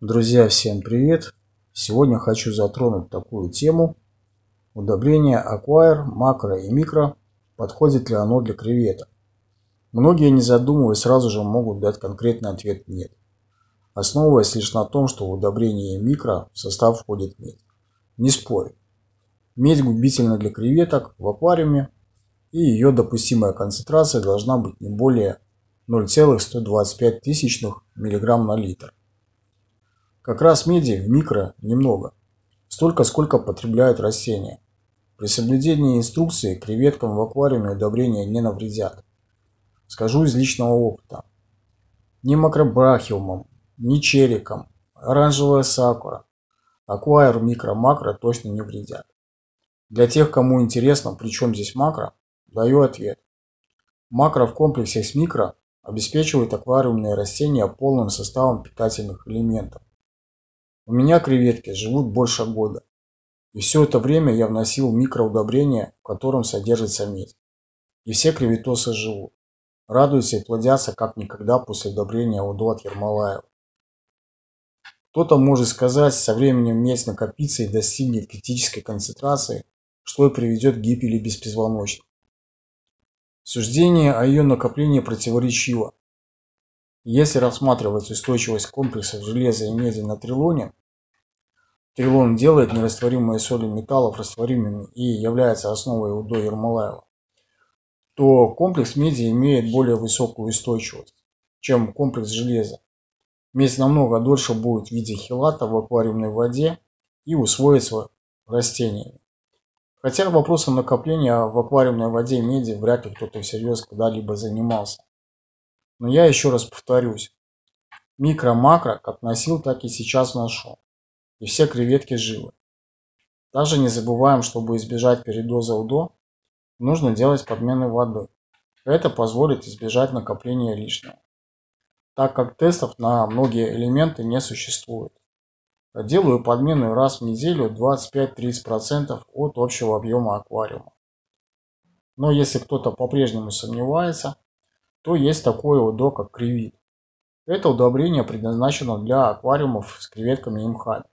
Друзья, всем привет! Сегодня хочу затронуть такую тему. Удобрение Acquire, макро и микро, подходит ли оно для креветок? Многие, не задумываясь, сразу же могут дать конкретный ответ «нет», основываясь лишь на том, что в удобрении микро в состав входит медь. Не спорю. Медь губительна для креветок в аквариуме, и ее допустимая концентрация должна быть не более 0,125 мг на литр. Как раз меди в микро немного, столько, сколько потребляют растения. При соблюдении инструкции креветкам в аквариуме удобрения не навредят. Скажу из личного опыта. Ни макробрахиумом, ни чериком, оранжевая сакура, аквайр, микро, макро точно не вредят. Для тех, кому интересно, при чем здесь макро, даю ответ. Макро в комплексе с микро обеспечивает аквариумные растения полным составом питательных элементов. У меня креветки живут больше года. И все это время я вносил микроудобрения, в котором содержится медь. И все креветосы живут. Радуются и плодятся как никогда после удобрения УДО от Ермолаева. Кто-то может сказать, со временем медь накопится и достигнет критической концентрации, что и приведет к гибели беспозвоночных. Суждение о ее накоплении противоречиво. Если рассматривать устойчивость комплексов железа и меди на трилоне, трилон делает нерастворимые соли металлов растворимыми и является основой УДО Ермолаева, то комплекс меди имеет более высокую устойчивость, чем комплекс железа. Медь намного дольше будет в виде хилата в аквариумной воде и усвоится растениями. Хотя вопросом накопления в аквариумной воде меди вряд ли кто-то всерьез когда-либо занимался. Но я еще раз повторюсь. Микро-макро как носил, так и сейчас ношу. И все креветки живы. Также не забываем, чтобы избежать передоза УДО, нужно делать подмены воды. Это позволит избежать накопления лишнего. Так как тестов на многие элементы не существует. Делаю подмены раз в неделю 25-30% от общего объема аквариума. Но если кто-то по-прежнему сомневается, то есть такое УДО, как кривит. Это удобрение предназначено для аквариумов с креветками и мхами.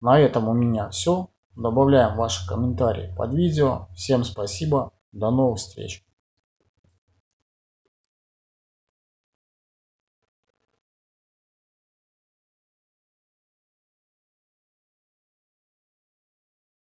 На этом у меня все. Добавляем ваши комментарии под видео. Всем спасибо. До новых встреч.